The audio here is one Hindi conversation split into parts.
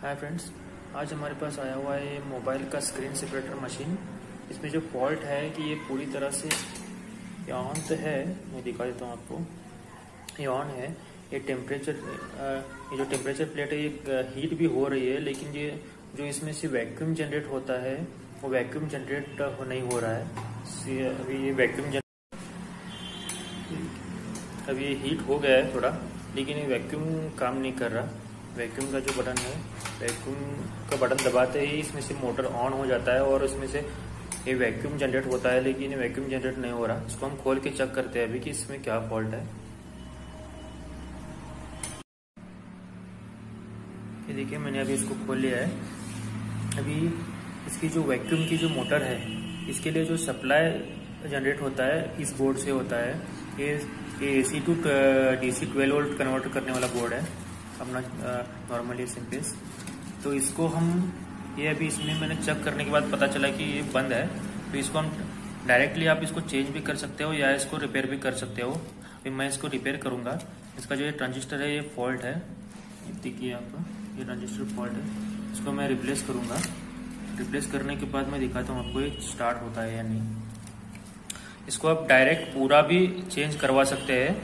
हाय फ्रेंड्स आज हमारे पास आया हुआ है मोबाइल का स्क्रीन सेपरेटर मशीन इसमें जो फॉल्ट है कि ये पूरी तरह से ये ऑन तो है, मैं दिखा देता हूँ आपको। ये ऑन है, ये टेम्परेचर ये जो टेम्परेचर प्लेट है, ये हीट भी हो रही है, लेकिन ये जो इसमें से वैक्यूम जनरेट होता है, वो वैक्यूम जनरेट नहीं हो रहा है। अभी ये वैक्यूम अभी ये हीट हो गया है थोड़ा, लेकिन ये वैक्यूम काम नहीं कर रहा। वैक्यूम का जो बटन है वैक्यूम का बटन दबाते ही इसमें से मोटर ऑन हो जाता है और इसमें से ये वैक्यूम जनरेट होता है, लेकिन वैक्यूम जनरेट नहीं हो रहा। इसको हम खोल के चेक करते हैं अभी कि इसमें क्या फॉल्ट है। ये देखिए, मैंने अभी इसको खोल लिया है। अभी इसकी जो वैक्यूम की जो मोटर है, इसके लिए जो सप्लाई जनरेट होता है, इस बोर्ड से होता है, ये A C to D C twelve volt convert करने वाला बोर्ड है। अपना नॉर्मली सिंपल्स तो इसको हम, ये अभी इसमें मैंने चेक करने के बाद पता चला कि ये बंद है। तो इसको हम डायरेक्टली आप इसको चेंज भी कर सकते हो या इसको रिपेयर भी कर सकते हो। अभी मैं इसको रिपेयर करूँगा। इसका जो ये ट्रांजिस्टर है, ये फॉल्ट है। देखिए आप, ये ट्रांजिस्टर फॉल्ट है। इसको मैं रिप्लेस करूँगा। रिप्लेस करने के बाद मैं दिखाता हूँ आपको ये स्टार्ट होता है या नहीं। इसको आप डायरेक्ट पूरा भी चेंज करवा सकते हैं।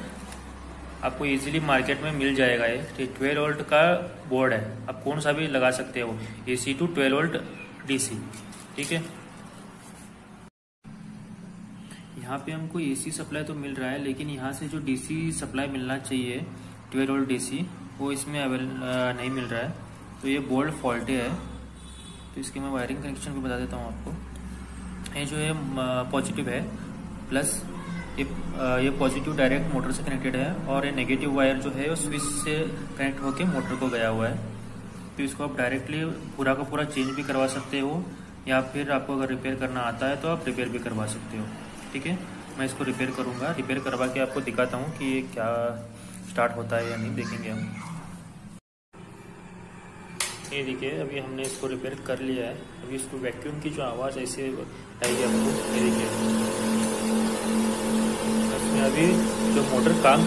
आपको इजीली मार्केट में मिल जाएगा ये। ट्वेल्व वोल्ट का बोर्ड है। आप कौन सा भी लगा सकते हो। A C to twelve volt DC ठीक है? यहाँ पे हमको एसी सप्लाई तो मिल रहा है, लेकिन यहाँ से जो डीसी सप्लाई मिलना चाहिए ट्वेल्व वोल्ट डीसी वो इसमें अवेल नहीं मिल रहा है। तो ये बोर्ड फॉल्टे है। तो इसके मैं वायरिंग कनेक्शन भी बता देता हूँ आपको। ये जो है पॉजिटिव है प्लस ये ये पॉजिटिव डायरेक्ट मोटर से कनेक्टेड है और ये नेगेटिव वायर जो है वो स्विच से कनेक्ट होके मोटर को गया हुआ है। तो इसको आप डायरेक्टली पूरा का पूरा चेंज भी करवा सकते हो या फिर आपको अगर रिपेयर करना आता है तो आप रिपेयर भी करवा सकते हो। ठीक है? मैं इसको रिपेयर करूँगा। रिपेयर करवा के आपको दिखाता हूँ कि ये क्या स्टार्ट होता है या नहीं, देखेंगे हम। ये देखिए, अभी हमने इसको रिपेयर कर लिया है। अभी इसको वैक्यूम की जो आवाज़, ऐसे आएगी आपको। ये देखिए। अभी जो मोटर काम